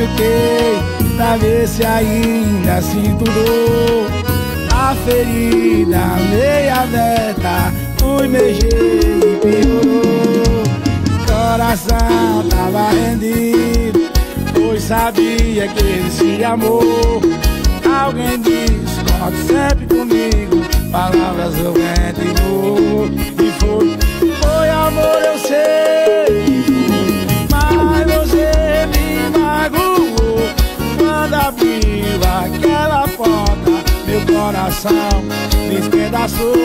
machuquei Pra ver se ainda sinto dor. A ferida meia aberta Fui mexer e piorou. Coração tava rendido Pois sabia que ele se amou Alguém disse, conte sempre coração despedaçou